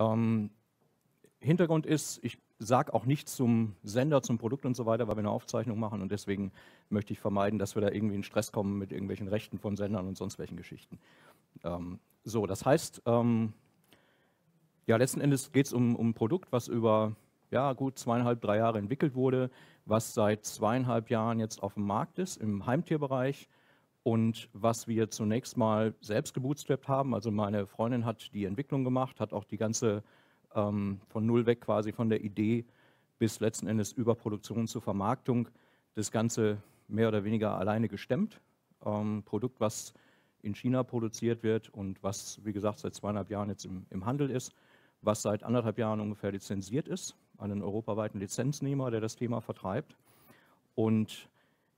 Ähm, Hintergrund ist, ich sage auch nichts zum Sender, zum Produkt und so weiter, weil wir eine Aufzeichnung machen und deswegen möchte ich vermeiden, dass wir da irgendwie in Stress kommen mit irgendwelchen Rechten von Sendern und sonst welchen Geschichten. Ähm, so, das heißt, ähm, ja, letzten Endes geht es um, um ein Produkt, was über ja, gut zweieinhalb, drei Jahre entwickelt wurde, was seit zweieinhalb Jahren jetzt auf dem Markt ist im Heimtierbereich und was wir zunächst mal selbst gebootstrapped haben. Also meine Freundin hat die Entwicklung gemacht, hat auch die ganze ähm, von null weg quasi von der Idee bis letzten Endes über Produktion zur Vermarktung das Ganze mehr oder weniger alleine gestemmt. Ähm, Produkt, was in China produziert wird und was, wie gesagt, seit zweieinhalb Jahren jetzt im, im Handel ist, was seit anderthalb Jahren ungefähr lizenziert ist, einen europaweiten Lizenznehmer, der das Thema vertreibt. Und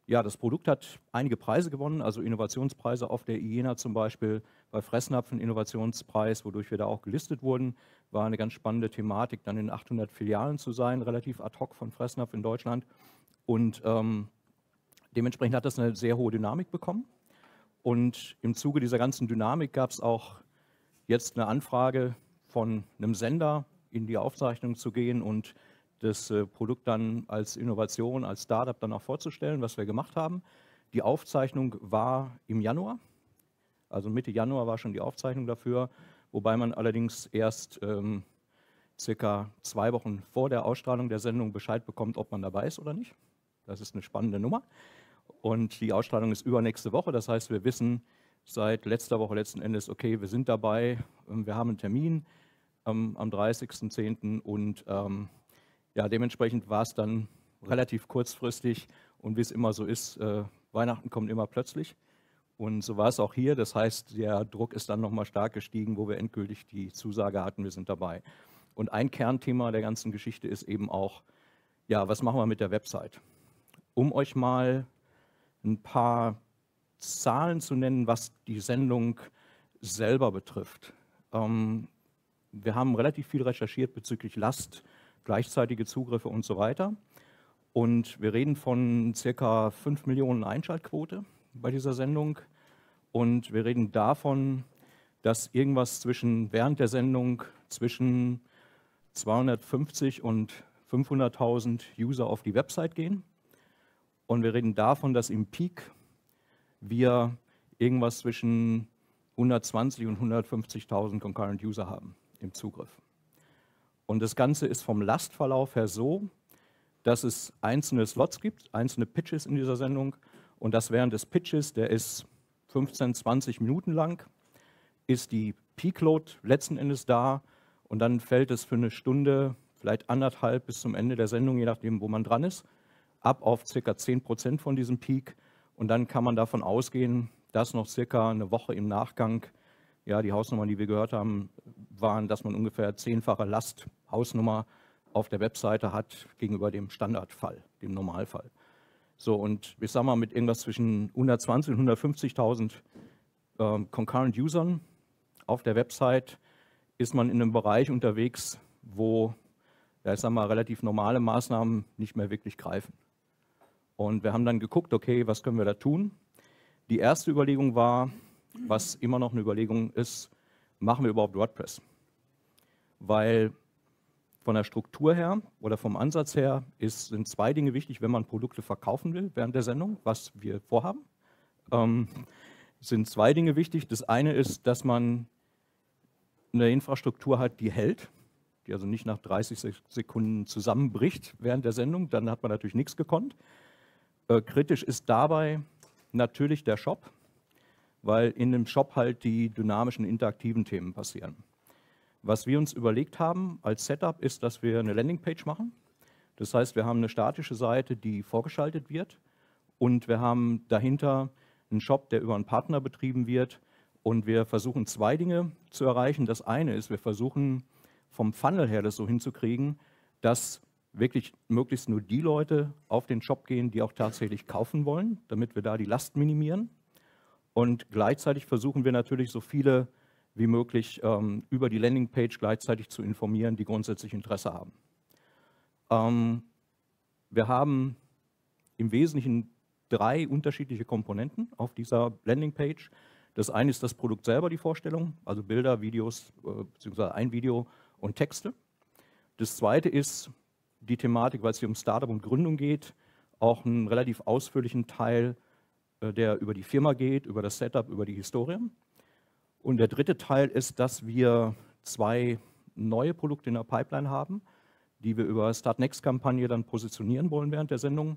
ja, das Produkt hat einige Preise gewonnen, also Innovationspreise auf der IENA zum Beispiel, bei Fressnapf ein Innovationspreis, wodurch wir da auch gelistet wurden. War eine ganz spannende Thematik, dann in 800 Filialen zu sein, relativ ad hoc von Fressnapf in Deutschland. Und ähm, dementsprechend hat das eine sehr hohe Dynamik bekommen. Und im Zuge dieser ganzen Dynamik gab es auch jetzt eine Anfrage von einem Sender in die Aufzeichnung zu gehen und das äh, Produkt dann als Innovation, als Startup dann auch vorzustellen, was wir gemacht haben. Die Aufzeichnung war im Januar, also Mitte Januar war schon die Aufzeichnung dafür, wobei man allerdings erst ähm, circa zwei Wochen vor der Ausstrahlung der Sendung Bescheid bekommt, ob man dabei ist oder nicht. Das ist eine spannende Nummer. Und die Ausstrahlung ist übernächste Woche, das heißt, wir wissen seit letzter Woche letzten Endes, okay, wir sind dabei, ähm, wir haben einen Termin ähm, am 30.10. und ähm, ja, dementsprechend war es dann relativ kurzfristig und wie es immer so ist, äh, Weihnachten kommt immer plötzlich. Und so war es auch hier. Das heißt, der Druck ist dann nochmal stark gestiegen, wo wir endgültig die Zusage hatten, wir sind dabei. Und ein Kernthema der ganzen Geschichte ist eben auch, ja, was machen wir mit der Website? Um euch mal ein paar Zahlen zu nennen, was die Sendung selber betrifft. Ähm, wir haben relativ viel recherchiert bezüglich Last, gleichzeitige Zugriffe und so weiter. Und wir reden von circa 5 Millionen Einschaltquote bei dieser Sendung. Und wir reden davon, dass irgendwas zwischen während der Sendung zwischen 250 und 500.000 User auf die Website gehen. Und wir reden davon, dass im Peak wir irgendwas zwischen 120 und 150.000 Concurrent User haben im Zugriff. Und das Ganze ist vom Lastverlauf her so, dass es einzelne Slots gibt, einzelne Pitches in dieser Sendung. Und das während des Pitches, der ist 15, 20 Minuten lang, ist die Peak Load letzten Endes da. Und dann fällt es für eine Stunde, vielleicht anderthalb bis zum Ende der Sendung, je nachdem, wo man dran ist, ab auf circa 10 Prozent von diesem Peak. Und dann kann man davon ausgehen, dass noch circa eine Woche im Nachgang ja, die Hausnummern, die wir gehört haben, waren, dass man ungefähr zehnfache Last Hausnummer auf der Webseite hat gegenüber dem Standardfall, dem Normalfall. So, und ich sage mal, mit irgendwas zwischen 120 und 150.000 äh, Concurrent Usern auf der Website ist man in einem Bereich unterwegs, wo, ja, ich sage mal, relativ normale Maßnahmen nicht mehr wirklich greifen. Und wir haben dann geguckt, okay, was können wir da tun? Die erste Überlegung war, was immer noch eine Überlegung ist, machen wir überhaupt WordPress? Weil von der Struktur her oder vom Ansatz her ist, sind zwei Dinge wichtig, wenn man Produkte verkaufen will während der Sendung, was wir vorhaben. Ähm, sind zwei Dinge wichtig. Das eine ist, dass man eine Infrastruktur hat, die hält, die also nicht nach 30 Sekunden zusammenbricht während der Sendung. Dann hat man natürlich nichts gekonnt. Äh, kritisch ist dabei natürlich der Shop weil in dem Shop halt die dynamischen, interaktiven Themen passieren. Was wir uns überlegt haben als Setup ist, dass wir eine Landingpage machen. Das heißt, wir haben eine statische Seite, die vorgeschaltet wird und wir haben dahinter einen Shop, der über einen Partner betrieben wird und wir versuchen zwei Dinge zu erreichen. Das eine ist, wir versuchen vom Funnel her das so hinzukriegen, dass wirklich möglichst nur die Leute auf den Shop gehen, die auch tatsächlich kaufen wollen, damit wir da die Last minimieren. Und gleichzeitig versuchen wir natürlich so viele wie möglich ähm, über die Landingpage gleichzeitig zu informieren, die grundsätzlich Interesse haben. Ähm, wir haben im Wesentlichen drei unterschiedliche Komponenten auf dieser Landingpage. Das eine ist das Produkt selber, die Vorstellung, also Bilder, Videos, äh, beziehungsweise ein Video und Texte. Das zweite ist die Thematik, weil es hier um Startup und Gründung geht, auch einen relativ ausführlichen Teil, der über die Firma geht, über das Setup, über die Historie. Und der dritte Teil ist, dass wir zwei neue Produkte in der Pipeline haben, die wir über Start Next-Kampagne dann positionieren wollen während der Sendung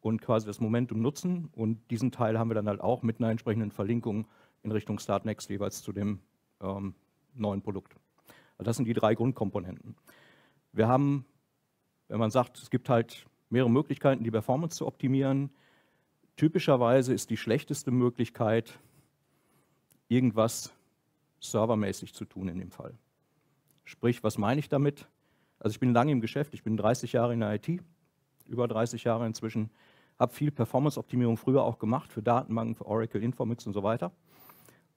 und quasi das Momentum nutzen. Und diesen Teil haben wir dann halt auch mit einer entsprechenden Verlinkung in Richtung Start Next jeweils zu dem ähm, neuen Produkt. Also das sind die drei Grundkomponenten. Wir haben, wenn man sagt, es gibt halt mehrere Möglichkeiten, die Performance zu optimieren. Typischerweise ist die schlechteste Möglichkeit, irgendwas servermäßig zu tun in dem Fall. Sprich, was meine ich damit? Also ich bin lange im Geschäft, ich bin 30 Jahre in der IT, über 30 Jahre inzwischen, habe viel Performance-Optimierung früher auch gemacht für Datenbanken, für Oracle, Informix und so weiter.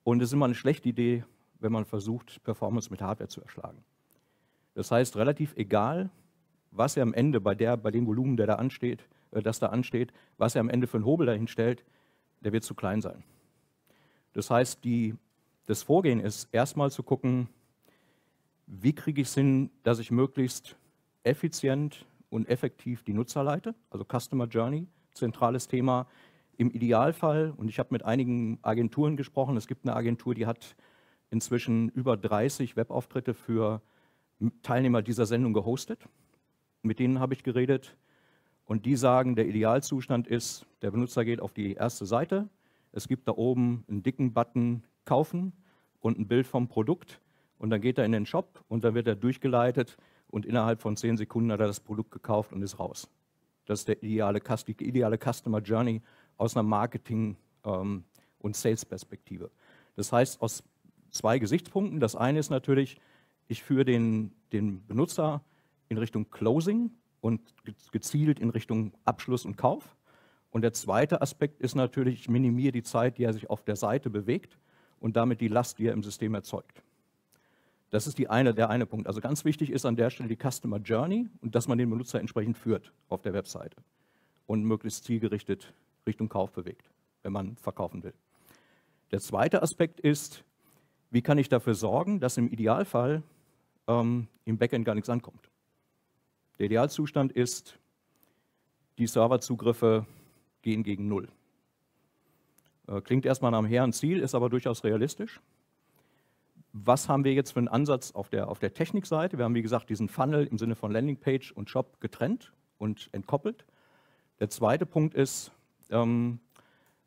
Und es ist immer eine schlechte Idee, wenn man versucht, Performance mit Hardware zu erschlagen. Das heißt, relativ egal, was er am Ende bei, der, bei dem Volumen, der da ansteht, das da ansteht, was er am Ende für einen Hobel dahin stellt, der wird zu klein sein. Das heißt, die, das Vorgehen ist erstmal zu gucken, wie kriege ich es hin, dass ich möglichst effizient und effektiv die Nutzer leite, also Customer Journey, zentrales Thema. Im Idealfall, und ich habe mit einigen Agenturen gesprochen, es gibt eine Agentur, die hat inzwischen über 30 Webauftritte für Teilnehmer dieser Sendung gehostet. Mit denen habe ich geredet und die sagen, der Idealzustand ist, der Benutzer geht auf die erste Seite, es gibt da oben einen dicken Button Kaufen und ein Bild vom Produkt und dann geht er in den Shop und dann wird er durchgeleitet und innerhalb von zehn Sekunden hat er das Produkt gekauft und ist raus. Das ist der ideale, die ideale Customer Journey aus einer Marketing- ähm, und Sales-Perspektive. Das heißt, aus zwei Gesichtspunkten. Das eine ist natürlich, ich führe den, den Benutzer in Richtung Closing und gezielt in Richtung Abschluss und Kauf. Und der zweite Aspekt ist natürlich, ich minimiere die Zeit, die er sich auf der Seite bewegt und damit die Last, die er im System erzeugt. Das ist eine, der eine Punkt. Also ganz wichtig ist an der Stelle die Customer Journey und dass man den Benutzer entsprechend führt auf der Webseite und möglichst zielgerichtet Richtung Kauf bewegt, wenn man verkaufen will. Der zweite Aspekt ist, wie kann ich dafür sorgen, dass im Idealfall ähm, im Backend gar nichts ankommt. Der Idealzustand ist, die Serverzugriffe gehen gegen Null. Äh, klingt erstmal nach einem hehren Ziel, ist aber durchaus realistisch was haben wir jetzt für einen Ansatz auf der, auf der Technikseite? Wir haben, wie gesagt, diesen Funnel im Sinne von Landingpage und Shop getrennt und entkoppelt. Der zweite Punkt ist, ähm,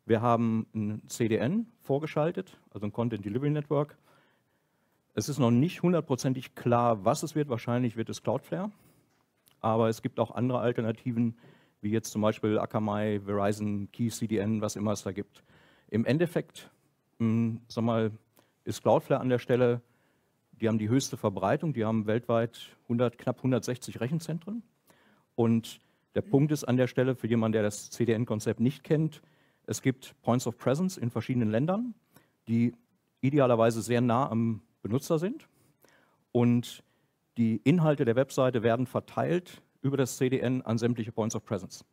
wir haben ein CDN vorgeschaltet, also ein Content Delivery Network. Es ist noch nicht hundertprozentig klar, was es wird. Wahrscheinlich wird es Cloudflare. Aber es gibt auch andere Alternativen, wie jetzt zum Beispiel Akamai, Verizon, Key CDN, was immer es da gibt. Im Endeffekt, mh, hm, sag mal, ist Cloudflare an der Stelle, die haben die höchste Verbreitung, die haben weltweit 100, knapp 160 Rechenzentren. Und der Punkt ist an der Stelle, für jemanden, der das CDN-Konzept nicht kennt, es gibt Points of Presence in verschiedenen Ländern, die idealerweise sehr nah am Benutzer sind. Und die Inhalte der Webseite werden verteilt über das CDN an sämtliche Points of Presence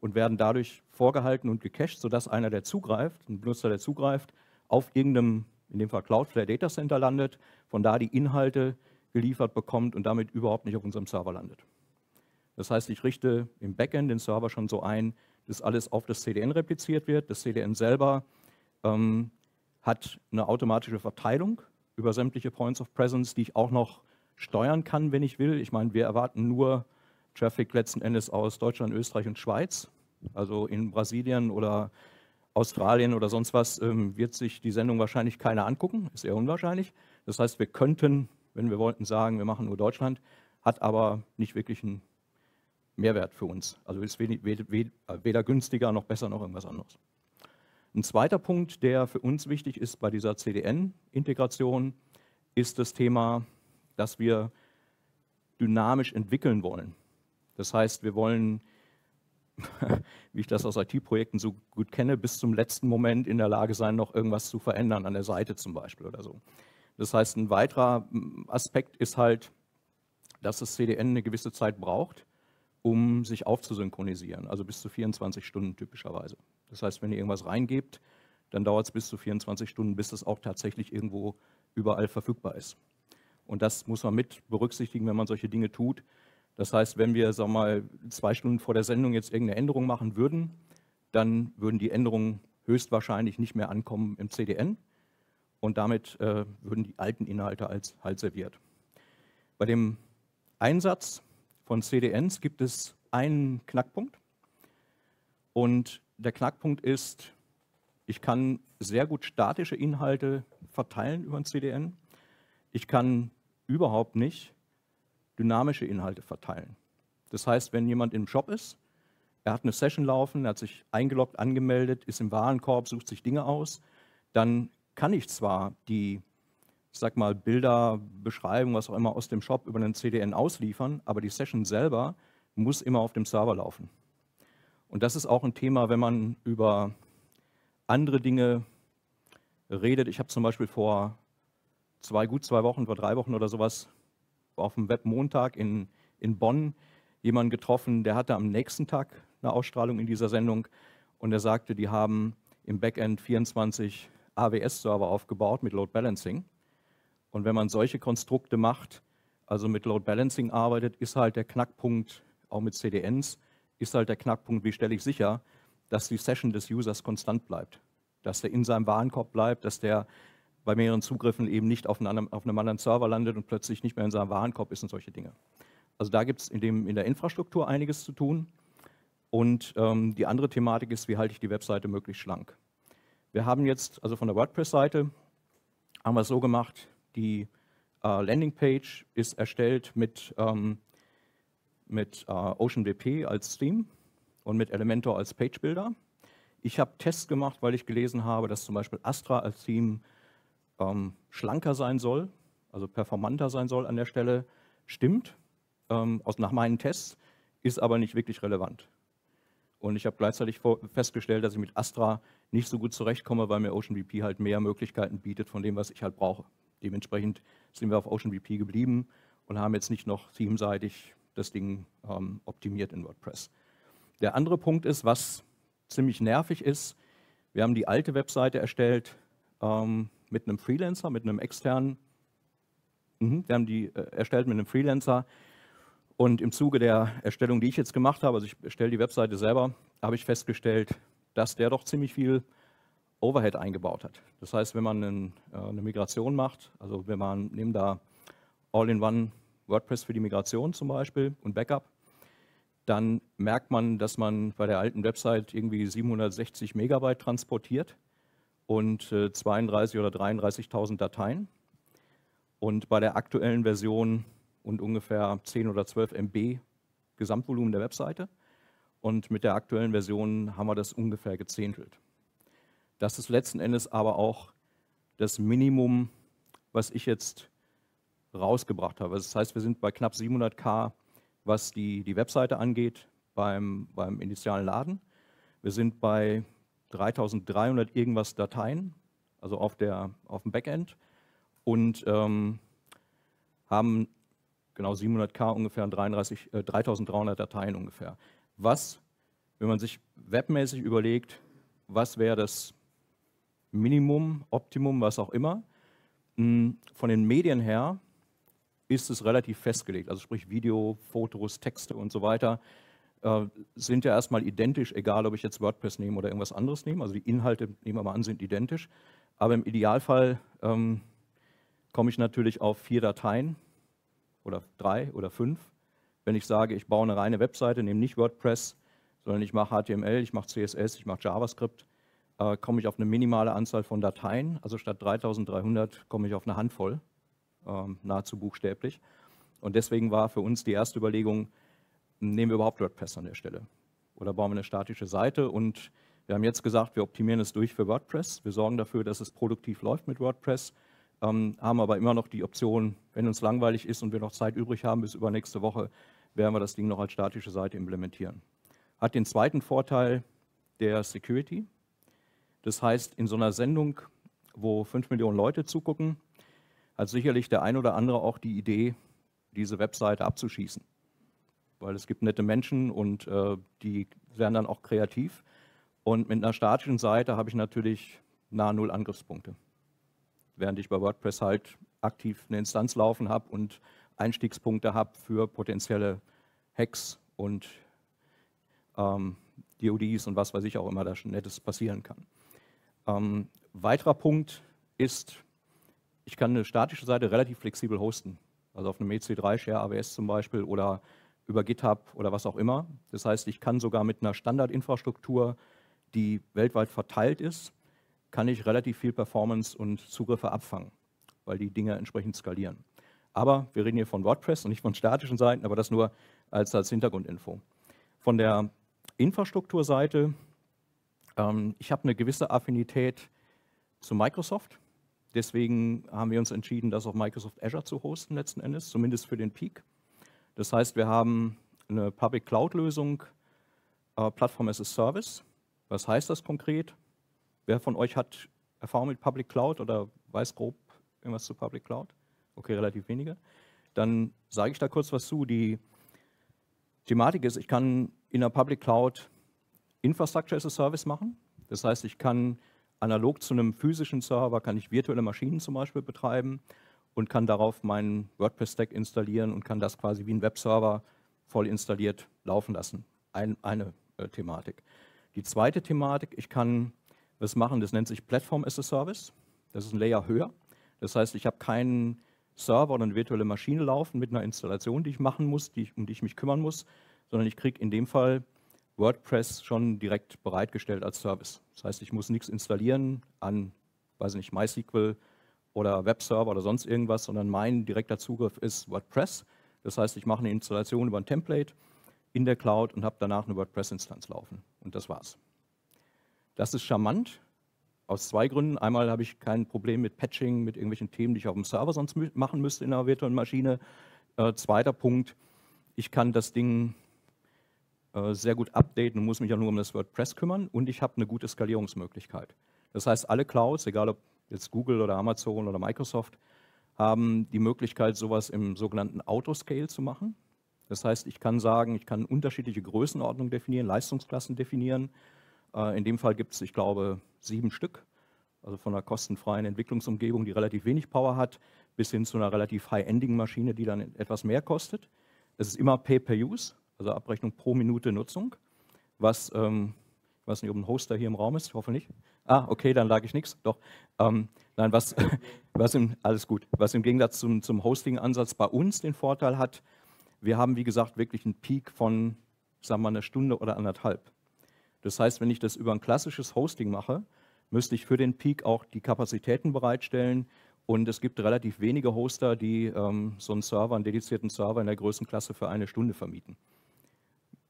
und werden dadurch vorgehalten und gecached, sodass einer, der zugreift, ein Benutzer, der zugreift, auf irgendeinem in dem Fall Cloudflare Data Center landet, von da die Inhalte geliefert bekommt und damit überhaupt nicht auf unserem Server landet. Das heißt, ich richte im Backend den Server schon so ein, dass alles auf das CDN repliziert wird. Das CDN selber ähm, hat eine automatische Verteilung über sämtliche Points of Presence, die ich auch noch steuern kann, wenn ich will. Ich meine, wir erwarten nur Traffic letzten Endes aus Deutschland, Österreich und Schweiz. Also in Brasilien oder Australien oder sonst was ähm, wird sich die Sendung wahrscheinlich keiner angucken, ist eher unwahrscheinlich. Das heißt, wir könnten, wenn wir wollten, sagen, wir machen nur Deutschland, hat aber nicht wirklich einen Mehrwert für uns. Also ist weder günstiger noch besser noch irgendwas anderes. Ein zweiter Punkt, der für uns wichtig ist bei dieser CDN-Integration, ist das Thema, dass wir dynamisch entwickeln wollen. Das heißt, wir wollen wie ich das aus IT-Projekten so gut kenne, bis zum letzten Moment in der Lage sein, noch irgendwas zu verändern, an der Seite zum Beispiel oder so. Das heißt, ein weiterer mm, Aspekt ist halt, dass das CDN eine gewisse Zeit braucht, um sich aufzusynchronisieren, also bis zu 24 Stunden typischerweise. Das heißt, wenn ihr irgendwas reingebt, dann dauert es bis zu 24 Stunden, bis es auch tatsächlich irgendwo überall verfügbar ist. Und das muss man mit berücksichtigen, wenn man solche Dinge tut. Das heißt, wenn wir sag mal, zwei Stunden vor der Sendung jetzt irgendeine Änderung machen würden, dann würden die Änderungen höchstwahrscheinlich nicht mehr ankommen im CDN und damit äh, würden die alten Inhalte als halt serviert. Bei dem Einsatz von CDNs gibt es einen Knackpunkt und der Knackpunkt ist, ich kann sehr gut statische Inhalte verteilen über ein CDN. Ich kann überhaupt nicht dynamische Inhalte verteilen. Das heißt, wenn jemand im Shop ist, er hat eine Session laufen, er hat sich eingeloggt, angemeldet, ist im Warenkorb, sucht sich Dinge aus, dann kann ich zwar die, ich sag mal, Bilder, Beschreibung, was auch immer aus dem Shop über einen CDN ausliefern, aber die Session selber muss immer auf dem Server laufen. Und das ist auch ein Thema, wenn man über andere Dinge redet. Ich habe zum Beispiel vor zwei, gut zwei Wochen, vor drei Wochen oder sowas auf dem Webmontag in, in Bonn jemanden getroffen, der hatte am nächsten Tag eine Ausstrahlung in dieser Sendung und er sagte, die haben im Backend 24 AWS-Server aufgebaut mit Load Balancing. Und wenn man solche Konstrukte macht, also mit Load Balancing arbeitet, ist halt der Knackpunkt, auch mit CDNs, ist halt der Knackpunkt, wie stelle ich sicher, dass die Session des Users konstant bleibt, dass der in seinem Warenkorb bleibt, dass der bei mehreren Zugriffen eben nicht auf einem, auf einem anderen Server landet und plötzlich nicht mehr in seinem Warenkorb ist und solche Dinge. Also da gibt es in, in der Infrastruktur einiges zu tun. Und ähm, die andere Thematik ist, wie halte ich die Webseite möglichst schlank. Wir haben jetzt, also von der WordPress-Seite, haben wir es so gemacht, die äh, Landingpage ist erstellt mit, ähm, mit äh, OceanWP als Theme und mit Elementor als Page Builder. Ich habe Tests gemacht, weil ich gelesen habe, dass zum Beispiel Astra als Theme ähm, schlanker sein soll, also performanter sein soll an der Stelle, stimmt, ähm, aus, nach meinen Tests, ist aber nicht wirklich relevant. Und ich habe gleichzeitig festgestellt, dass ich mit Astra nicht so gut zurechtkomme, weil mir OceanVP halt mehr Möglichkeiten bietet von dem, was ich halt brauche. Dementsprechend sind wir auf OceanVP geblieben und haben jetzt nicht noch themeseitig das Ding ähm, optimiert in WordPress. Der andere Punkt ist, was ziemlich nervig ist, wir haben die alte Webseite erstellt ähm, mit einem Freelancer, mit einem externen, mhm, wir haben die äh, erstellt mit einem Freelancer und im Zuge der Erstellung, die ich jetzt gemacht habe, also ich erstelle die Webseite selber, habe ich festgestellt, dass der doch ziemlich viel Overhead eingebaut hat. Das heißt, wenn man äh, eine Migration macht, also wenn man nehmen da All-in-One WordPress für die Migration zum Beispiel und Backup, dann merkt man, dass man bei der alten Website irgendwie 760 Megabyte transportiert und äh, 32 oder 33.000 Dateien. Und bei der aktuellen Version und ungefähr 10 oder 12 MB Gesamtvolumen der Webseite. Und mit der aktuellen Version haben wir das ungefähr gezehntelt. Das ist letzten Endes aber auch das Minimum, was ich jetzt rausgebracht habe. Das heißt, wir sind bei knapp 700k, was die, die Webseite angeht, beim, beim initialen Laden. Wir sind bei 3300 irgendwas Dateien, also auf, der, auf dem Backend und ähm, haben genau 700k ungefähr, 33, äh, 3300 Dateien ungefähr. Was, wenn man sich webmäßig überlegt, was wäre das Minimum, Optimum, was auch immer, hm, von den Medien her ist es relativ festgelegt. Also sprich Video, Fotos, Texte und so weiter sind ja erstmal identisch, egal ob ich jetzt WordPress nehme oder irgendwas anderes nehme. Also die Inhalte, nehmen wir mal an, sind identisch. Aber im Idealfall ähm, komme ich natürlich auf vier Dateien oder drei oder fünf. Wenn ich sage, ich baue eine reine Webseite, nehme nicht WordPress, sondern ich mache HTML, ich mache CSS, ich mache JavaScript, äh, komme ich auf eine minimale Anzahl von Dateien. Also statt 3300 komme ich auf eine Handvoll, äh, nahezu buchstäblich. Und deswegen war für uns die erste Überlegung, nehmen wir überhaupt WordPress an der Stelle? Oder bauen wir eine statische Seite? Und wir haben jetzt gesagt, wir optimieren es durch für WordPress. Wir sorgen dafür, dass es produktiv läuft mit WordPress ähm, haben aber immer noch die Option, wenn uns langweilig ist und wir noch Zeit übrig haben bis übernächste Woche, werden wir das Ding noch als statische Seite implementieren. Hat den zweiten Vorteil der Security. Das heißt, in so einer Sendung, wo fünf Millionen Leute zugucken, hat sicherlich der ein oder andere auch die Idee, diese Webseite abzuschießen. Weil es gibt nette Menschen und äh, die werden dann auch kreativ. Und mit einer statischen Seite habe ich natürlich nahe Null Angriffspunkte während ich bei WordPress halt aktiv eine Instanz laufen habe und Einstiegspunkte habe für potenzielle Hacks und ähm, DODs und was weiß ich auch immer da schon Nettes passieren kann. Ähm, weiterer Punkt ist, ich kann eine statische Seite relativ flexibel hosten. Also auf einem EC3 Share AWS zum Beispiel oder über GitHub oder was auch immer. Das heißt, ich kann sogar mit einer Standardinfrastruktur, die weltweit verteilt ist, kann ich relativ viel Performance und Zugriffe abfangen, weil die Dinge entsprechend skalieren. Aber wir reden hier von WordPress und nicht von statischen Seiten, aber das nur als, als Hintergrundinfo. Von der Infrastrukturseite, ähm, ich habe eine gewisse Affinität zu Microsoft. Deswegen haben wir uns entschieden, das auf Microsoft Azure zu hosten letzten Endes, zumindest für den Peak. Das heißt, wir haben eine Public Cloud-Lösung, äh, Plattform as a Service. Was heißt das konkret? Wer von euch hat Erfahrung mit Public Cloud oder weiß grob irgendwas zu Public Cloud? Okay, relativ wenige. Dann sage ich da kurz was zu. Die Thematik ist, ich kann in der Public Cloud Infrastructure as a Service machen. Das heißt, ich kann analog zu einem physischen Server, kann ich virtuelle Maschinen zum Beispiel betreiben und kann darauf meinen WordPress-Stack installieren und kann das quasi wie ein Webserver voll installiert laufen lassen. Ein, eine äh, Thematik. Die zweite Thematik, ich kann was machen, das nennt sich Platform as a Service. Das ist ein Layer höher. Das heißt, ich habe keinen Server oder eine virtuelle Maschine laufen mit einer Installation, die ich machen muss, die ich, um die ich mich kümmern muss, sondern ich kriege in dem Fall WordPress schon direkt bereitgestellt als Service. Das heißt, ich muss nichts installieren an, weiß nicht, MySQL oder Webserver oder sonst irgendwas, sondern mein direkter Zugriff ist WordPress. Das heißt, ich mache eine Installation über ein Template in der Cloud und habe danach eine WordPress-Instanz laufen. Und das war's. Das ist charmant aus zwei Gründen. Einmal habe ich kein Problem mit Patching, mit irgendwelchen Themen, die ich auf dem Server sonst machen müsste in einer virtuellen Maschine. Äh, zweiter Punkt, ich kann das Ding äh, sehr gut updaten und muss mich ja nur um das WordPress kümmern und ich habe eine gute Skalierungsmöglichkeit. Das heißt, alle Clouds, egal ob jetzt Google oder Amazon oder Microsoft, haben die Möglichkeit, sowas im sogenannten Autoscale zu machen. Das heißt, ich kann sagen, ich kann unterschiedliche Größenordnungen definieren, Leistungsklassen definieren. Äh, in dem Fall gibt es, ich glaube, sieben Stück, also von einer kostenfreien Entwicklungsumgebung, die relativ wenig Power hat, bis hin zu einer relativ high-endigen Maschine, die dann etwas mehr kostet. Es ist immer Pay-per-Use, also Abrechnung pro Minute Nutzung, was, ähm, ich weiß nicht, ob ein Hoster hier im Raum ist, ich hoffe nicht. Ah, okay, dann lag ich nichts. Doch. Ähm, nein, was, was im, alles gut. Was im Gegensatz zum, zum Hosting-Ansatz bei uns den Vorteil hat, wir haben, wie gesagt, wirklich einen Peak von, sagen wir mal, einer Stunde oder anderthalb. Das heißt, wenn ich das über ein klassisches Hosting mache, müsste ich für den Peak auch die Kapazitäten bereitstellen. Und es gibt relativ wenige Hoster, die ähm, so einen Server, einen dedizierten Server in der Größenklasse für eine Stunde vermieten.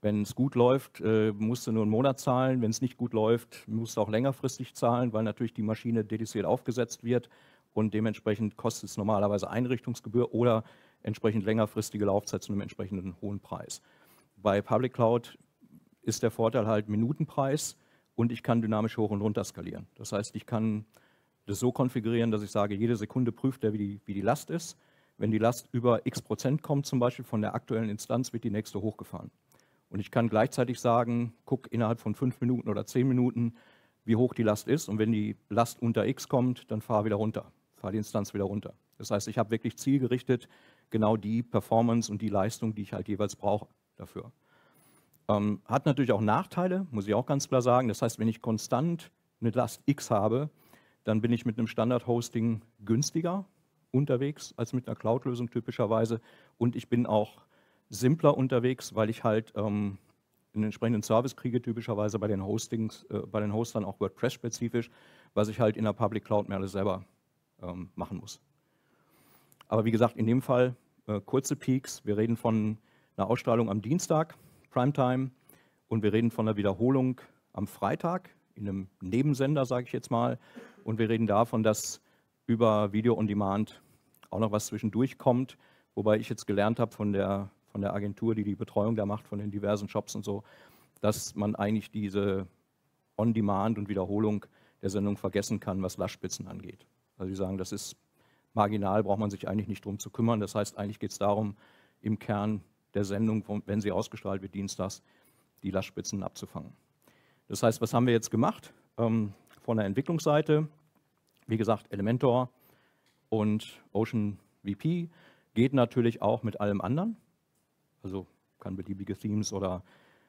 Wenn es gut läuft, äh, musst du nur einen Monat zahlen. Wenn es nicht gut läuft, musst du auch längerfristig zahlen, weil natürlich die Maschine dediziert aufgesetzt wird und dementsprechend kostet es normalerweise Einrichtungsgebühr oder entsprechend längerfristige Laufzeit zu einem entsprechenden hohen Preis. Bei Public Cloud ist der Vorteil halt Minutenpreis und ich kann dynamisch hoch und runter skalieren. Das heißt, ich kann das so konfigurieren, dass ich sage, jede Sekunde prüft er, wie die, wie die Last ist. Wenn die Last über x Prozent kommt, zum Beispiel von der aktuellen Instanz, wird die nächste hochgefahren. Und ich kann gleichzeitig sagen, guck innerhalb von fünf Minuten oder zehn Minuten, wie hoch die Last ist. Und wenn die Last unter X kommt, dann fahr wieder runter, fahr die Instanz wieder runter. Das heißt, ich habe wirklich zielgerichtet genau die Performance und die Leistung, die ich halt jeweils brauche dafür. Ähm, hat natürlich auch Nachteile, muss ich auch ganz klar sagen. Das heißt, wenn ich konstant eine Last X habe, dann bin ich mit einem Standard-Hosting günstiger unterwegs als mit einer Cloud-Lösung typischerweise. Und ich bin auch simpler unterwegs, weil ich halt ähm, einen entsprechenden Service kriege, typischerweise bei den Hostings, äh, bei den Hostern auch WordPress-spezifisch, was ich halt in der Public Cloud mehr alles selber ähm, machen muss. Aber wie gesagt, in dem Fall äh, kurze Peaks. Wir reden von einer Ausstrahlung am Dienstag, Primetime, und wir reden von einer Wiederholung am Freitag in einem Nebensender, sage ich jetzt mal. Und wir reden davon, dass über Video on Demand auch noch was zwischendurch kommt, wobei ich jetzt gelernt habe von der von der Agentur, die die Betreuung da macht, von den diversen Shops und so, dass man eigentlich diese On-Demand und Wiederholung der Sendung vergessen kann, was Lastspitzen angeht. Also die sagen, das ist marginal, braucht man sich eigentlich nicht drum zu kümmern. Das heißt, eigentlich geht es darum, im Kern der Sendung, wenn sie ausgestrahlt wird, dienstags, die Lastspitzen abzufangen. Das heißt, was haben wir jetzt gemacht? Ähm, von der Entwicklungsseite, wie gesagt, Elementor Und OceanVP geht natürlich auch mit allem anderen. Also kann beliebige Themes oder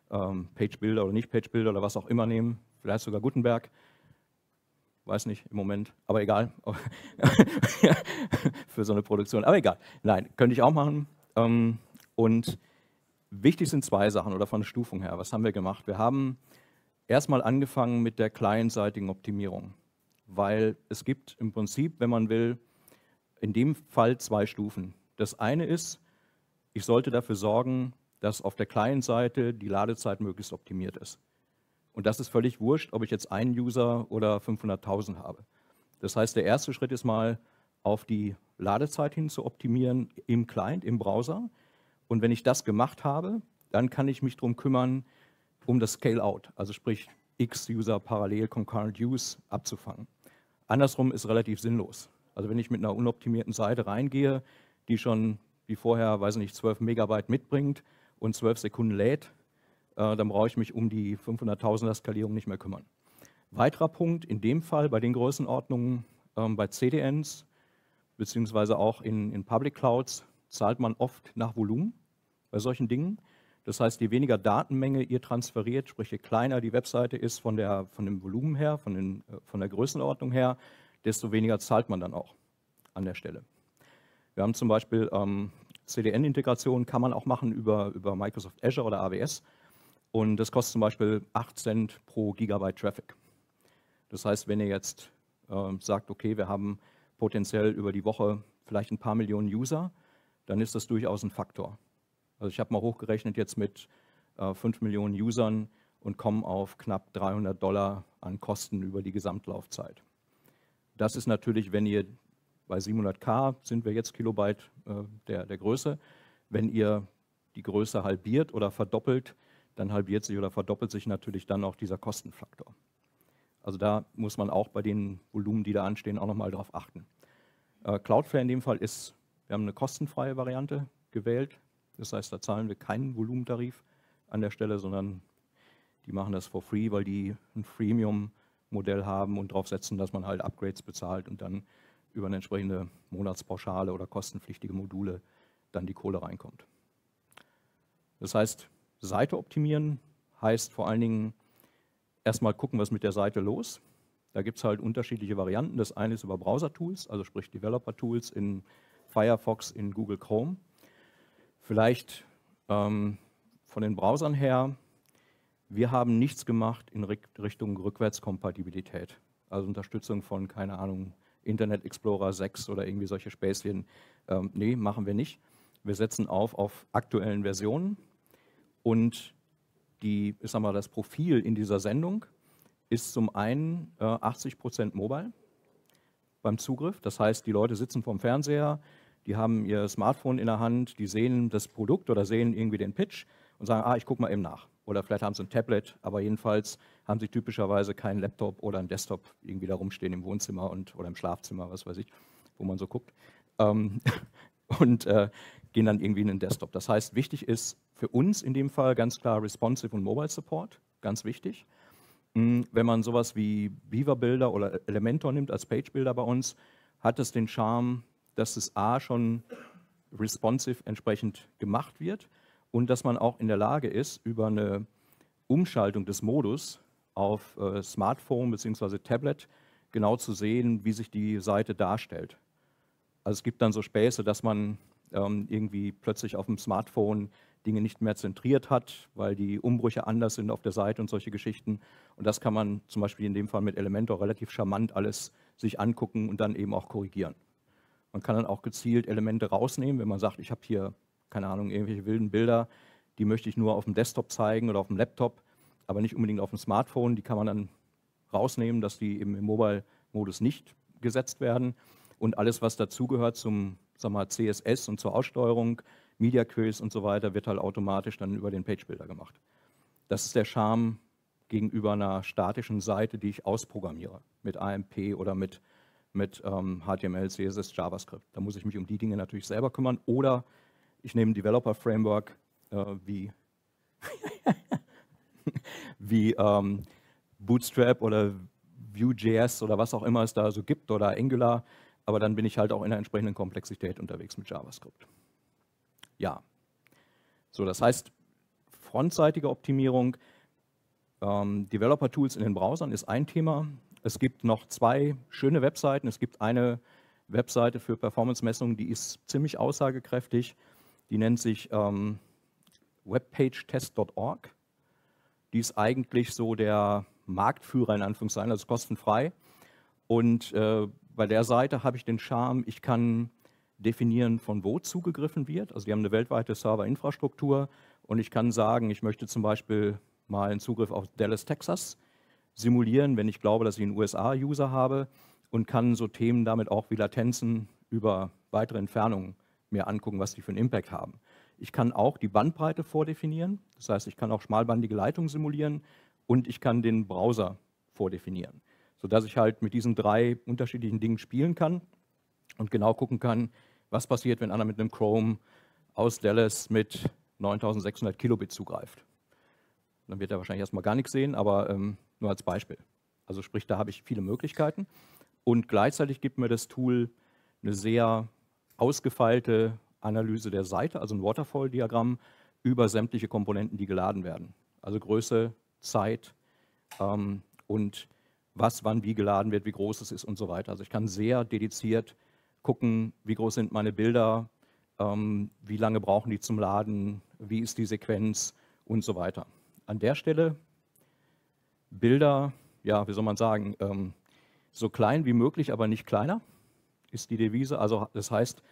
ähm, Page-Builder oder nicht Page-Builder oder was auch immer nehmen. Vielleicht sogar Gutenberg. Weiß nicht im Moment, aber egal. Für so eine Produktion. Aber egal. Nein, könnte ich auch machen. Ähm, und wichtig sind zwei Sachen oder von der Stufung her. Was haben wir gemacht? Wir haben erstmal angefangen mit der clientseitigen Optimierung, weil es gibt im Prinzip, wenn man will, in dem Fall zwei Stufen. Das eine ist, ich sollte dafür sorgen, dass auf der Client-Seite die Ladezeit möglichst optimiert ist. Und das ist völlig wurscht, ob ich jetzt einen User oder 500.000 habe. Das heißt, der erste Schritt ist mal, auf die Ladezeit hin zu optimieren im Client, im Browser. Und wenn ich das gemacht habe, dann kann ich mich darum kümmern, um das Scale-out, also sprich X-User parallel Concurrent Use abzufangen. Andersrum ist relativ sinnlos. Also wenn ich mit einer unoptimierten Seite reingehe, die schon wie vorher, weiß nicht, 12 Megabyte mitbringt und 12 Sekunden lädt, äh, dann brauche ich mich um die 500.000er Skalierung nicht mehr kümmern. Weiterer Punkt, in dem Fall bei den Größenordnungen ähm, bei CDNs, beziehungsweise auch in, in Public Clouds, zahlt man oft nach Volumen bei solchen Dingen. Das heißt, je weniger Datenmenge ihr transferiert, sprich je kleiner die Webseite ist von, der, von dem Volumen her, von, den, äh, von der Größenordnung her, desto weniger zahlt man dann auch an der Stelle. Wir haben zum Beispiel ähm, CDN-Integration kann man auch machen über, über Microsoft Azure oder AWS. Und das kostet zum Beispiel 8 Cent pro Gigabyte Traffic. Das heißt, wenn ihr jetzt äh, sagt, okay, wir haben potenziell über die Woche vielleicht ein paar Millionen User, dann ist das durchaus ein Faktor. Also ich habe mal hochgerechnet jetzt mit äh, 5 Millionen Usern und komme auf knapp 300 Dollar an Kosten über die Gesamtlaufzeit. Das ist natürlich, wenn ihr bei 700k sind wir jetzt Kilobyte äh, der, der Größe. Wenn ihr die Größe halbiert oder verdoppelt, dann halbiert sich oder verdoppelt sich natürlich dann auch dieser Kostenfaktor. Also da muss man auch bei den Volumen, die da anstehen, auch nochmal darauf achten. Äh, Cloudflare in dem Fall ist, wir haben eine kostenfreie Variante gewählt. Das heißt, da zahlen wir keinen Volumentarif an der Stelle, sondern die machen das for free, weil die ein Freemium-Modell haben und darauf setzen, dass man halt Upgrades bezahlt und dann über eine entsprechende Monatspauschale oder kostenpflichtige Module dann die Kohle reinkommt. Das heißt, Seite optimieren heißt vor allen Dingen erstmal gucken, was mit der Seite los. Da gibt es halt unterschiedliche Varianten. Das eine ist über Browser-Tools, also sprich Developer-Tools in Firefox, in Google Chrome. Vielleicht ähm, von den Browsern her, wir haben nichts gemacht in Richtung Rückwärtskompatibilität, also Unterstützung von, keine Ahnung, Internet Explorer 6 oder irgendwie solche Späßchen. Ähm, nee, machen wir nicht. Wir setzen auf auf aktuellen Versionen und die, ich sag mal, das Profil in dieser Sendung ist zum einen äh, 80% Mobile beim Zugriff. Das heißt, die Leute sitzen vorm Fernseher, die haben ihr Smartphone in der Hand, die sehen das Produkt oder sehen irgendwie den Pitch und sagen, ah, ich gucke mal eben nach. Oder vielleicht haben sie ein Tablet, aber jedenfalls haben sie typischerweise keinen Laptop oder einen Desktop irgendwie da rumstehen im Wohnzimmer und, oder im Schlafzimmer, was weiß ich, wo man so guckt. Ähm, und äh, gehen dann irgendwie in den Desktop. Das heißt, wichtig ist für uns in dem Fall ganz klar Responsive und Mobile Support, ganz wichtig. Hm, wenn man sowas wie Beaver Builder oder Elementor nimmt als Page Builder bei uns, hat es den Charme, dass es A schon responsive entsprechend gemacht wird und dass man auch in der Lage ist, über eine Umschaltung des Modus auf äh, Smartphone bzw. Tablet genau zu sehen, wie sich die Seite darstellt. Also es gibt dann so Späße, dass man ähm, irgendwie plötzlich auf dem Smartphone Dinge nicht mehr zentriert hat, weil die Umbrüche anders sind auf der Seite und solche Geschichten. Und das kann man zum Beispiel in dem Fall mit Elementor relativ charmant alles sich angucken und dann eben auch korrigieren. Man kann dann auch gezielt Elemente rausnehmen, wenn man sagt, ich habe hier keine Ahnung, irgendwelche wilden Bilder, die möchte ich nur auf dem Desktop zeigen oder auf dem Laptop, aber nicht unbedingt auf dem Smartphone. Die kann man dann rausnehmen, dass die im Mobile-Modus nicht gesetzt werden. Und alles, was dazugehört zum sag mal, CSS und zur Aussteuerung, Media Queries und so weiter, wird halt automatisch dann über den Page-Builder gemacht. Das ist der Charme gegenüber einer statischen Seite, die ich ausprogrammiere mit AMP oder mit, mit ähm, HTML, CSS, JavaScript. Da muss ich mich um die Dinge natürlich selber kümmern oder ich nehme ein Developer-Framework äh, wie, wie ähm, Bootstrap oder Vue.js oder was auch immer es da so gibt oder Angular aber dann bin ich halt auch in der entsprechenden Komplexität unterwegs mit JavaScript. Ja, so das heißt, frontseitige Optimierung, ähm, Developer-Tools in den Browsern ist ein Thema. Es gibt noch zwei schöne Webseiten. Es gibt eine Webseite für Performance-Messungen, die ist ziemlich aussagekräftig. Die nennt sich ähm, webpagetest.org. Die ist eigentlich so der Marktführer in Anführungszeichen, also kostenfrei. Und äh, bei der Seite habe ich den Charme, ich kann definieren, von wo zugegriffen wird. Also die haben eine weltweite Serverinfrastruktur und ich kann sagen, ich möchte zum Beispiel mal einen Zugriff auf Dallas, Texas simulieren, wenn ich glaube, dass ich einen USA-User habe und kann so Themen damit auch wie Latenzen über weitere Entfernungen mir angucken, was die für einen Impact haben. Ich kann auch die Bandbreite vordefinieren, das heißt, ich kann auch schmalbandige Leitungen simulieren und ich kann den Browser vordefinieren, sodass ich halt mit diesen drei unterschiedlichen Dingen spielen kann und genau gucken kann, was passiert, wenn einer mit einem Chrome aus Dallas mit 9600 Kilobit zugreift. Dann wird er wahrscheinlich erstmal gar nichts sehen, aber ähm, nur als Beispiel. Also sprich, da habe ich viele Möglichkeiten. Und gleichzeitig gibt mir das Tool eine sehr ausgefeilte Analyse der Seite, also ein Waterfall-Diagramm über sämtliche Komponenten, die geladen werden. Also Größe, Zeit ähm, und was wann wie geladen wird, wie groß es ist und so weiter. Also ich kann sehr dediziert gucken, wie groß sind meine Bilder, ähm, wie lange brauchen die zum Laden, wie ist die Sequenz und so weiter. An der Stelle Bilder, ja, wie soll man sagen, ähm, so klein wie möglich, aber nicht kleiner, ist die Devise. Also das heißt,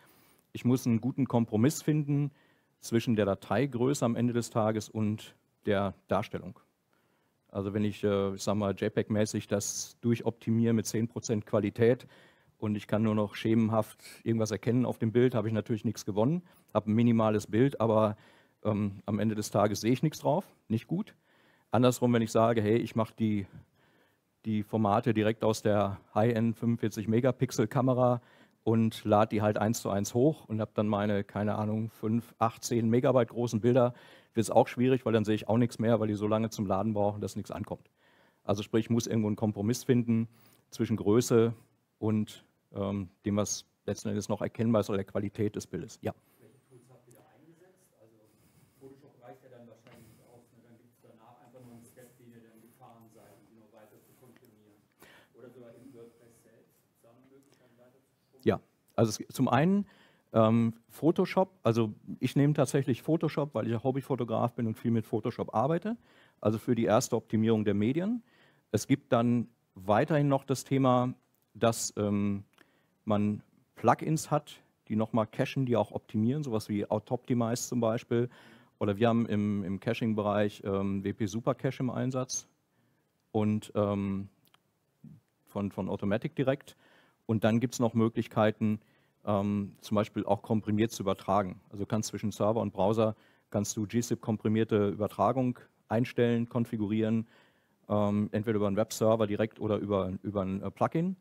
ich muss einen guten Kompromiss finden zwischen der Dateigröße am Ende des Tages und der Darstellung. Also wenn ich, äh, ich sag mal, JPEG-mäßig das durchoptimiere mit 10% Qualität und ich kann nur noch schemenhaft irgendwas erkennen auf dem Bild, habe ich natürlich nichts gewonnen, habe ein minimales Bild, aber ähm, am Ende des Tages sehe ich nichts drauf, nicht gut. Andersrum, wenn ich sage, hey, ich mache die, die Formate direkt aus der High-End 45 Megapixel Kamera und lade die halt eins zu eins hoch und habe dann meine, keine Ahnung, 5, 8, 10 Megabyte großen Bilder, wird es auch schwierig, weil dann sehe ich auch nichts mehr, weil die so lange zum Laden brauchen, dass nichts ankommt. Also sprich, ich muss irgendwo einen Kompromiss finden zwischen Größe und ähm, dem, was letzten Endes noch erkennbar ist oder der Qualität des Bildes. Ja. Welche Tools habt ihr da eingesetzt? Also Photoshop reicht ja dann wahrscheinlich nicht aus. Ne? Dann gibt es danach einfach nur einen Step, den ihr dann gefahren seid, um noch weiter zu komprimieren. Oder sogar im WordPress selbst. Gibt es da eine Möglichkeit, weiter zu Ja, also es, zum einen ähm, Photoshop, also ich nehme tatsächlich Photoshop, weil ich Hobbyfotograf bin und viel mit Photoshop arbeite, also für die erste Optimierung der Medien. Es gibt dann weiterhin noch das Thema, dass ähm, man Plugins hat, die nochmal cachen, die auch optimieren, sowas wie Autoptimize zum Beispiel. Oder wir haben im, im Caching-Bereich ähm, WP Super Cache im Einsatz und ähm, von, von Automatic direkt. Und dann gibt es noch Möglichkeiten, ähm, zum Beispiel auch komprimiert zu übertragen. Also kannst zwischen Server und Browser kannst du GZIP komprimierte Übertragung einstellen, konfigurieren, ähm, entweder über einen Webserver direkt oder über, über ein äh, Plugin.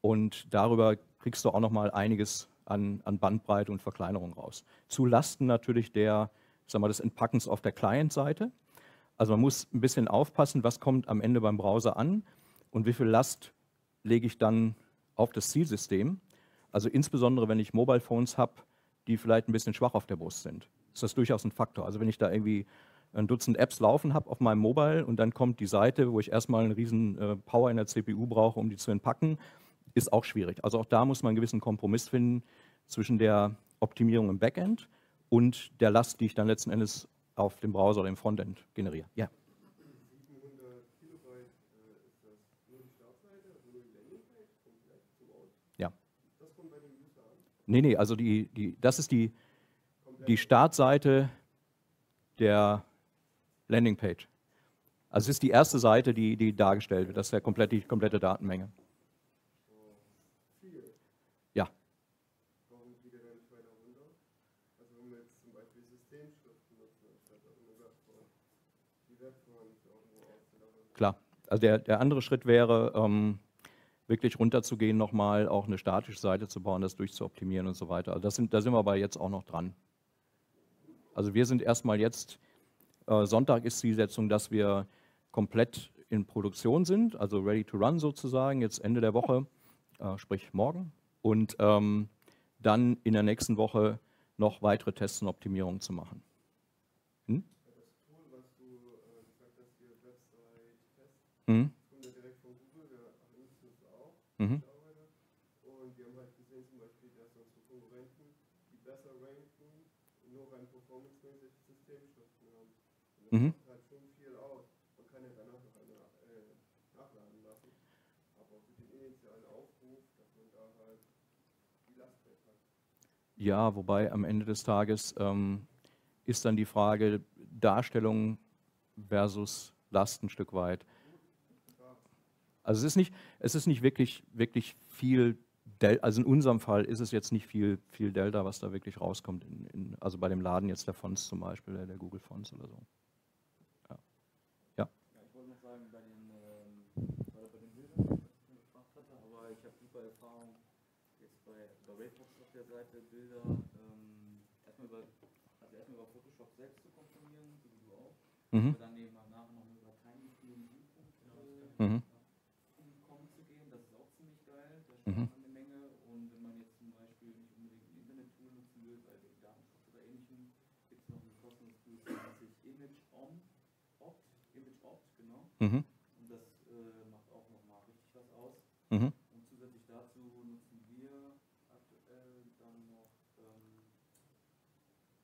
Und darüber kriegst du auch noch mal einiges an, an Bandbreite und Verkleinerung raus. Zu Lasten natürlich der, sag mal, des Entpackens auf der Client-Seite. Also man muss ein bisschen aufpassen, was kommt am Ende beim Browser an und wie viel Last lege ich dann auf das Zielsystem. Also insbesondere, wenn ich Mobile Phones habe, die vielleicht ein bisschen schwach auf der Brust sind, ist das durchaus ein Faktor. Also wenn ich da irgendwie ein Dutzend Apps laufen habe auf meinem Mobile und dann kommt die Seite, wo ich erstmal einen riesen äh, Power in der CPU brauche, um die zu entpacken, ist auch schwierig. Also auch da muss man einen gewissen Kompromiss finden zwischen der Optimierung im Backend und der Last, die ich dann letzten Endes auf dem Browser oder im Frontend generiere. Ja. Ja. Nee, nee, also die, die, das ist die, die Startseite der Landingpage. Also es ist die erste Seite, die, die dargestellt wird. Das ist ja komplett, die komplette Datenmenge. Klar. Also der, der andere Schritt wäre, ähm, wirklich runterzugehen, nochmal auch eine statische Seite zu bauen, das durchzuoptimieren und so weiter. Also das sind, da sind wir aber jetzt auch noch dran. Also wir sind erstmal jetzt, äh, Sonntag ist die Setzung, dass wir komplett in Produktion sind, also ready to run sozusagen, jetzt Ende der Woche, äh, sprich morgen, und ähm, dann in der nächsten Woche noch weitere Tests und Optimierungen zu machen. Hm? Das Tool, was du äh, gesagt hast, hier Website-Test, mhm. kommt ja direkt von Google, wir nutzen es auch. Mhm. Und wir haben halt gesehen zum Beispiel, dass unsere Konkurrenten, die besser ranken, nur rein performance-mäßig System haben. Und das mhm. macht halt schon viel aus. Man kann ja danach noch eine, äh, nachladen lassen. Aber für den initialen Aufruf, dass man da halt die Last weg hat. Ja, wobei am Ende des Tages ähm, ist dann die Frage Darstellung versus Last ein Stück weit. Also es ist nicht, es ist nicht wirklich, wirklich viel Delta, also in unserem Fall ist es jetzt nicht viel, viel Delta, was da wirklich rauskommt. In, in, also bei dem Laden jetzt der Fonts zum Beispiel, der, der Google Fonts oder so. Ja. ja. ja ich wollte noch sagen, bei den, ähm, bei den Bildern, was ich gefragt hatte, aber ich habe super Erfahrung jetzt bei, bei Rayfox auf der Seite Bilder, ähm, erstmal über, also erstmal über Photoshop selbst zu komprimieren, so wie du auch. Mhm. dann eben nachher noch über Tiny View äh, mhm. kommen zu gehen, das ist auch ziemlich geil. Da mhm. Mhm. Und das äh, macht auch nochmal richtig was aus. Mhm. Und zusätzlich dazu nutzen wir aktuell dann noch ähm,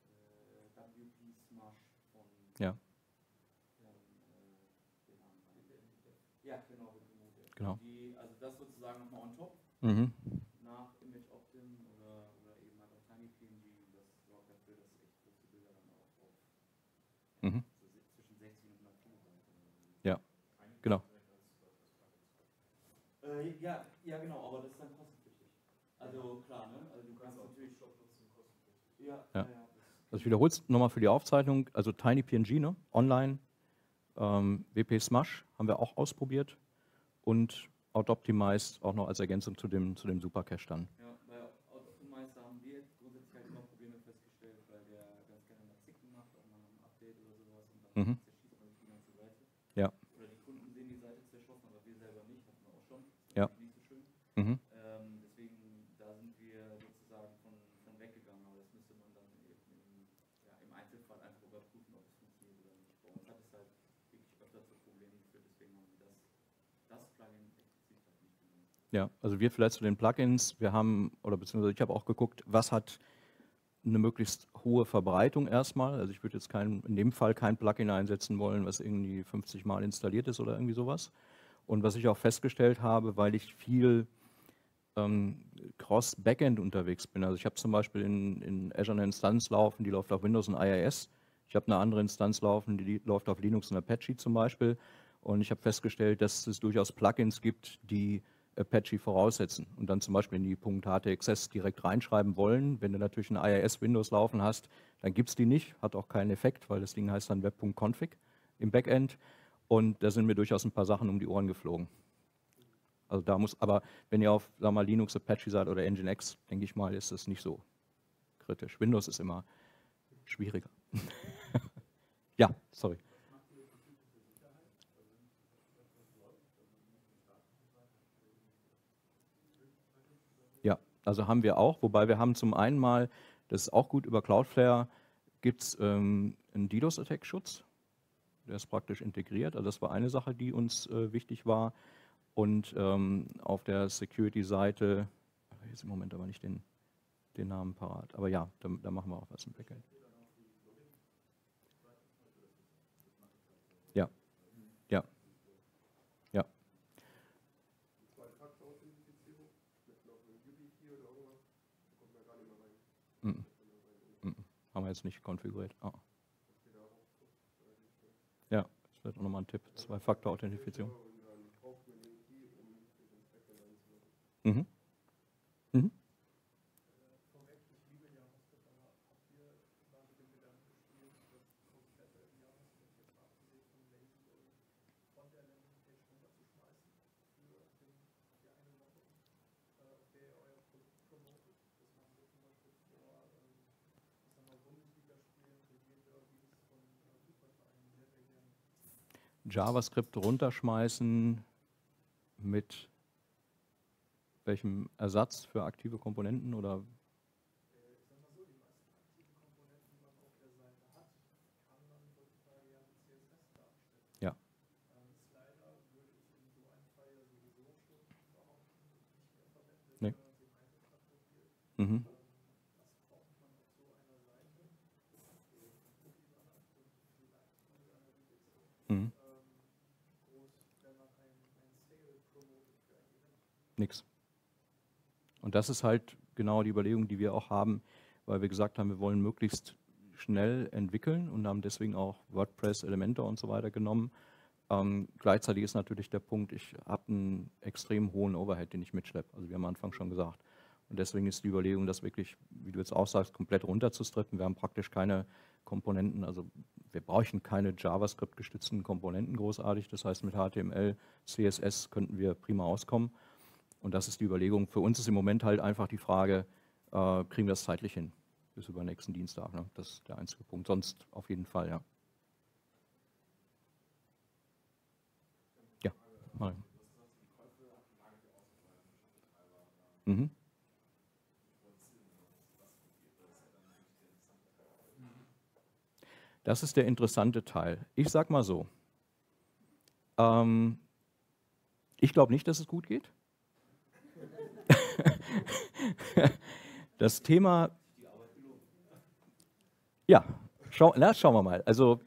äh, WP Smash von ja. Ähm, äh, ja, genau, genau. Die, also das sozusagen nochmal on top. Mhm. Nach Image Optim oder, oder eben halt auch Tiny PNG, das sorgt dafür, dass echt große Bilder dann auch auf mhm. Äh, ja, ja, genau, aber das ist dann kostenpflichtig. Also klar, ne? Also du kannst natürlich Shop nutzen, kostenpflichtig. Ja, ja. ja also ich wiederhole es nochmal für die Aufzeichnung. Also TinyPNG, ne? online, ähm, WP Smash haben wir auch ausprobiert und Outoptimized auch noch als Ergänzung zu dem, zu dem Supercache dann. Ja, bei Outoptimized haben wir grundsätzlich halt immer Probleme festgestellt, weil der ganz gerne mal Zicken macht, auch mal ein Update oder sowas und dann mhm. Ja, also wir vielleicht zu den Plugins, wir haben, oder beziehungsweise ich habe auch geguckt, was hat eine möglichst hohe Verbreitung erstmal. Also ich würde jetzt kein, in dem Fall kein Plugin einsetzen wollen, was irgendwie 50 Mal installiert ist oder irgendwie sowas. Und was ich auch festgestellt habe, weil ich viel ähm, Cross-Backend unterwegs bin. Also ich habe zum Beispiel in, in Azure eine Instanz laufen, die läuft auf Windows und IIS. Ich habe eine andere Instanz laufen, die läuft auf Linux und Apache zum Beispiel. Und ich habe festgestellt, dass es durchaus Plugins gibt, die Apache voraussetzen und dann zum Beispiel in die .htaccess direkt reinschreiben wollen. Wenn du natürlich ein IIS Windows laufen hast, dann gibt es die nicht, hat auch keinen Effekt, weil das Ding heißt dann web.config im Backend und da sind mir durchaus ein paar Sachen um die Ohren geflogen. Also da muss, aber wenn ihr auf sag mal, Linux, Apache seid oder Nginx, denke ich mal, ist das nicht so kritisch. Windows ist immer schwieriger. ja, sorry. Also haben wir auch, wobei wir haben zum einen mal, das ist auch gut über Cloudflare, gibt es ähm, einen DDoS-Attack-Schutz. Der ist praktisch integriert. Also das war eine Sache, die uns äh, wichtig war. Und ähm, auf der Security-Seite, jetzt im Moment aber nicht den, den Namen parat, aber ja, da, da machen wir auch was im Backend. Ja, ja. Haben wir jetzt nicht konfiguriert. Oh. Ja, das wird auch nochmal ein Tipp. Zwei-Faktor-Authentifizierung. Mhm. Mhm. JavaScript runterschmeißen mit welchem Ersatz für aktive Komponenten oder? Mhm. Mhm. Nix. Und das ist halt genau die Überlegung, die wir auch haben, weil wir gesagt haben, wir wollen möglichst schnell entwickeln und haben deswegen auch WordPress, Elementor und so weiter genommen. Ähm, gleichzeitig ist natürlich der Punkt, ich habe einen extrem hohen Overhead, den ich mitschleppe. Also wie am Anfang schon gesagt. Und deswegen ist die Überlegung, das wirklich, wie du jetzt auch sagst, komplett runterzustrippen. Wir haben praktisch keine Komponenten, also wir brauchen keine JavaScript-gestützten Komponenten großartig. Das heißt, mit HTML, CSS könnten wir prima auskommen. Und das ist die Überlegung. Für uns ist im Moment halt einfach die Frage, äh, kriegen wir das zeitlich hin? Bis über nächsten Dienstag. Ne? Das ist der einzige Punkt. Sonst auf jeden Fall, ja. Ja, mal. Mhm. Das ist der interessante Teil. Ich sage mal so, ähm, ich glaube nicht, dass es gut geht. das Thema, ja, schau, na, schauen wir mal. Also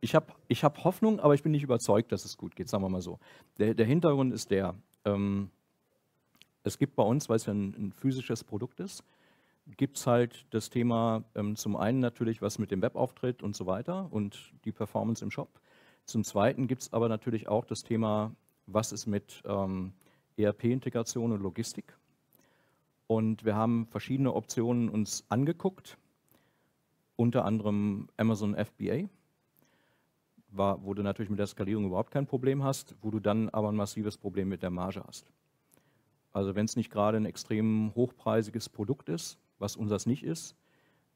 ich habe ich hab Hoffnung, aber ich bin nicht überzeugt, dass es gut geht, sagen wir mal so. Der, der Hintergrund ist der, ähm, es gibt bei uns, weil es ja ein, ein physisches Produkt ist, gibt es halt das Thema ähm, zum einen natürlich, was mit dem Web auftritt und so weiter und die Performance im Shop. Zum zweiten gibt es aber natürlich auch das Thema, was ist mit ähm, ERP-Integration und Logistik. Und wir haben verschiedene Optionen uns angeguckt, unter anderem Amazon FBA, war, wo du natürlich mit der Skalierung überhaupt kein Problem hast, wo du dann aber ein massives Problem mit der Marge hast. Also wenn es nicht gerade ein extrem hochpreisiges Produkt ist, was unseres nicht ist,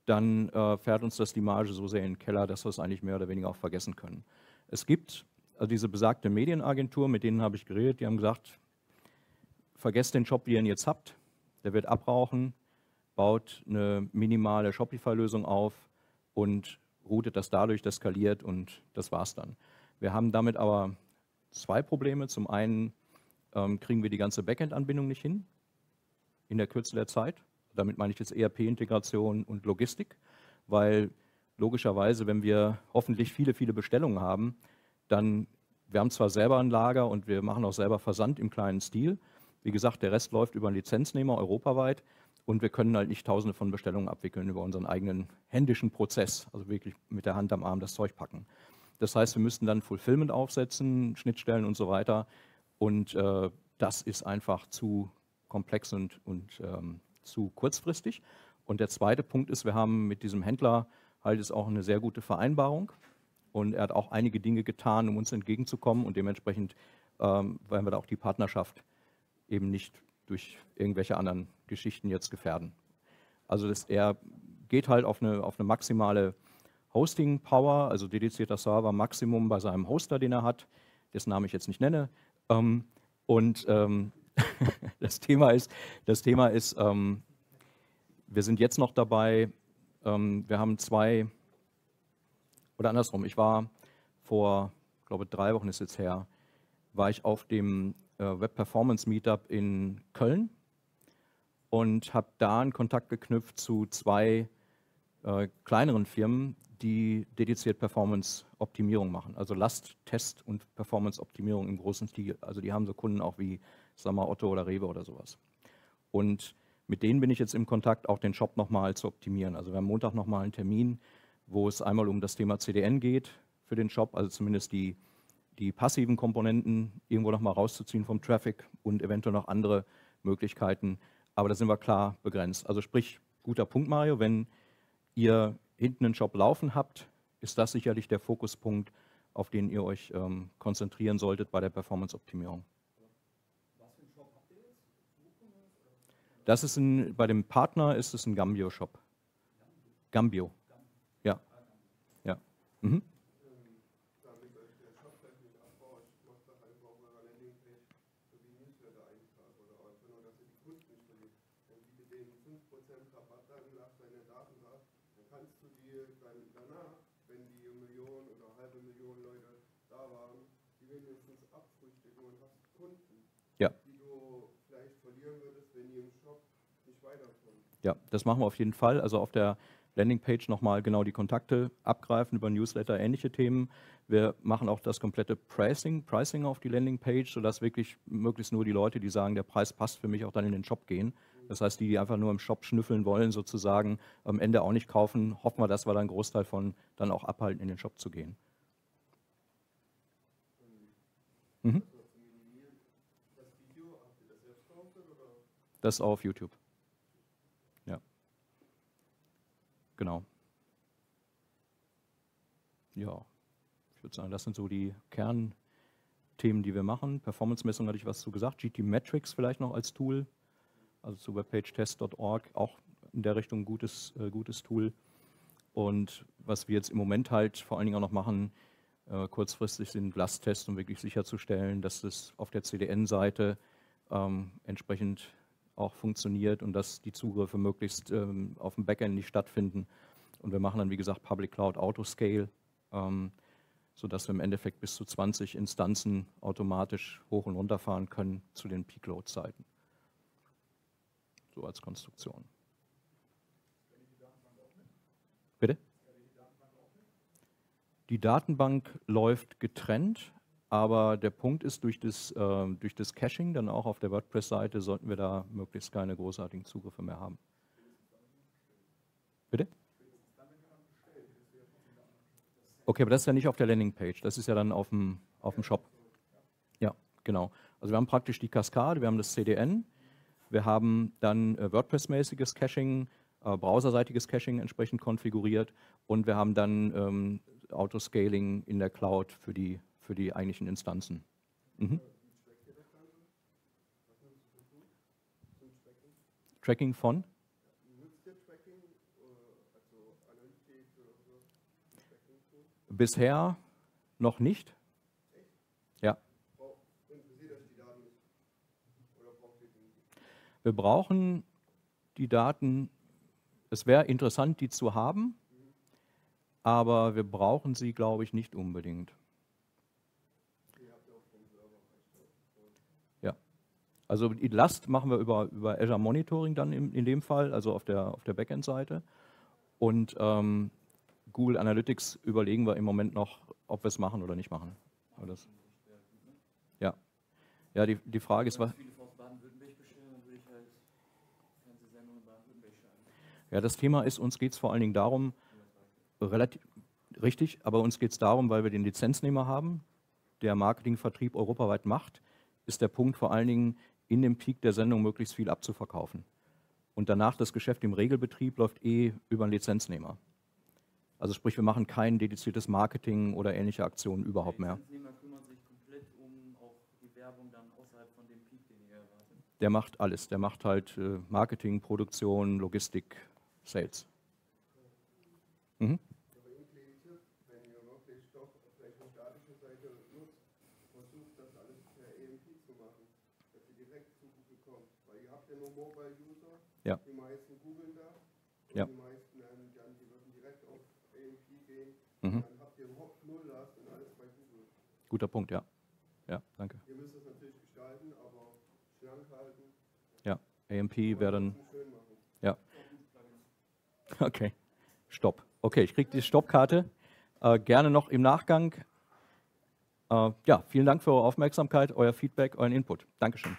dann äh, fährt uns das die Marge so sehr in den Keller, dass wir es eigentlich mehr oder weniger auch vergessen können. Es gibt also diese besagte Medienagentur, mit denen habe ich geredet, die haben gesagt, vergesst den Shop, wie ihr ihn jetzt habt, der wird abrauchen, baut eine minimale Shopify-Lösung auf und routet das dadurch, das skaliert und das war's dann. Wir haben damit aber zwei Probleme. Zum einen ähm, kriegen wir die ganze Backend-Anbindung nicht hin in der Kürze der Zeit damit meine ich jetzt ERP-Integration und Logistik, weil logischerweise, wenn wir hoffentlich viele, viele Bestellungen haben, dann, wir haben zwar selber ein Lager und wir machen auch selber Versand im kleinen Stil. Wie gesagt, der Rest läuft über einen Lizenznehmer europaweit und wir können halt nicht tausende von Bestellungen abwickeln über unseren eigenen händischen Prozess, also wirklich mit der Hand am Arm das Zeug packen. Das heißt, wir müssten dann Fulfillment aufsetzen, Schnittstellen und so weiter. Und äh, das ist einfach zu komplex und, und ähm, zu kurzfristig. Und der zweite Punkt ist, wir haben mit diesem Händler halt ist auch eine sehr gute Vereinbarung und er hat auch einige Dinge getan, um uns entgegenzukommen und dementsprechend ähm, wollen wir da auch die Partnerschaft eben nicht durch irgendwelche anderen Geschichten jetzt gefährden. Also das, er geht halt auf eine, auf eine maximale Hosting-Power, also dedizierter Server Maximum bei seinem Hoster, den er hat, dessen Namen ich jetzt nicht nenne. Ähm, und ähm, das Thema ist, das Thema ist ähm, wir sind jetzt noch dabei, ähm, wir haben zwei, oder andersrum, ich war vor, ich glaube drei Wochen ist jetzt her, war ich auf dem Web Performance Meetup in Köln und habe da einen Kontakt geknüpft zu zwei äh, kleineren Firmen, die dediziert Performance-Optimierung machen, also Last-Test und Performance-Optimierung im großen Stil. Also die haben so Kunden auch wie sagen wir Otto oder Rewe oder sowas. Und mit denen bin ich jetzt im Kontakt, auch den Shop nochmal zu optimieren. Also wir haben Montag nochmal einen Termin, wo es einmal um das Thema CDN geht für den Shop, also zumindest die, die passiven Komponenten irgendwo nochmal rauszuziehen vom Traffic und eventuell noch andere Möglichkeiten. Aber da sind wir klar begrenzt. Also sprich, guter Punkt, Mario, wenn ihr hinten einen Shop laufen habt, ist das sicherlich der Fokuspunkt, auf den ihr euch ähm, konzentrieren solltet bei der Performance-Optimierung. Das ist ein, bei dem Partner ist es ein Gambio-Shop. Gambio. Ja. Ja. Mhm. wenigstens abfrühstücken und hast Kunden, ja. die du vielleicht verlieren würdest, wenn die im Shop nicht weiterkommen. Ja, das machen wir auf jeden Fall. Also auf der Landingpage nochmal genau die Kontakte abgreifen über Newsletter, ähnliche Themen. Wir machen auch das komplette Pricing, Pricing auf die Landingpage, sodass wirklich möglichst nur die Leute, die sagen, der Preis passt für mich, auch dann in den Shop gehen. Das heißt, die, die einfach nur im Shop schnüffeln wollen, sozusagen am Ende auch nicht kaufen, hoffen wir, dass wir dann einen Großteil von dann auch abhalten, in den Shop zu gehen. Mhm. Das auf YouTube. Genau. Ja, ich würde sagen, das sind so die Kernthemen, die wir machen. Performance-Messung hatte ich was zu gesagt. GT Metrics vielleicht noch als Tool, also zu webpagetest.org, auch in der Richtung ein gutes, äh, gutes Tool. Und was wir jetzt im Moment halt vor allen Dingen auch noch machen, äh, kurzfristig sind Lasttests, um wirklich sicherzustellen, dass es auf der CDN-Seite ähm, entsprechend auch funktioniert und dass die Zugriffe möglichst ähm, auf dem Backend nicht stattfinden. Und wir machen dann, wie gesagt, Public Cloud Autoscale, ähm, sodass wir im Endeffekt bis zu 20 Instanzen automatisch hoch und runter fahren können zu den Peak-Load-Zeiten. So als Konstruktion. Bitte? Die Datenbank läuft getrennt, aber der Punkt ist, durch das, äh, durch das Caching dann auch auf der WordPress-Seite sollten wir da möglichst keine großartigen Zugriffe mehr haben. Bitte? Okay, aber das ist ja nicht auf der Landingpage, das ist ja dann auf dem, auf dem Shop. Ja, genau. Also wir haben praktisch die Kaskade, wir haben das CDN, wir haben dann äh, WordPress-mäßiges Caching, äh, browserseitiges Caching entsprechend konfiguriert und wir haben dann ähm, Autoscaling in der Cloud für die für die eigentlichen Instanzen. Mhm. Tracking von? Bisher noch nicht. Ja. Wir brauchen die Daten, es wäre interessant, die zu haben, aber wir brauchen sie, glaube ich, nicht unbedingt. Also die Last machen wir über, über Azure Monitoring dann in, in dem Fall, also auf der, auf der Backend-Seite. Und ähm, Google Analytics überlegen wir im Moment noch, ob wir es machen oder nicht machen. Das, ja. Ja, die, die Frage ist, was. Ja, das Thema ist, uns geht es vor allen Dingen darum, relativ richtig, aber uns geht es darum, weil wir den Lizenznehmer haben, der Marketingvertrieb europaweit macht, ist der Punkt vor allen Dingen, in dem Peak der Sendung möglichst viel abzuverkaufen. Und danach das Geschäft im Regelbetrieb läuft eh über einen Lizenznehmer. Also sprich, wir machen kein dediziertes Marketing oder ähnliche Aktionen überhaupt mehr. Der Lizenznehmer kümmert sich komplett um auch die Werbung dann außerhalb von dem Peak, den ihr erwartet? Der macht alles. Der macht halt äh, Marketing, Produktion, Logistik, Sales. Mhm. Ja. Die meisten googeln da. Ja. Die meisten ähm, dann, die würden direkt auf AMP gehen. Mhm. Dann habt ihr überhaupt null Last und alles bei Google. Guter Punkt, ja. Ja, danke. Ihr müsst es natürlich gestalten, aber schlank halten. Ja, AMP wäre dann. Ja. Okay. Stopp. Okay, ich kriege die Stoppkarte. Äh, gerne noch im Nachgang. Äh, ja, vielen Dank für eure Aufmerksamkeit, euer Feedback, euren Input. Dankeschön.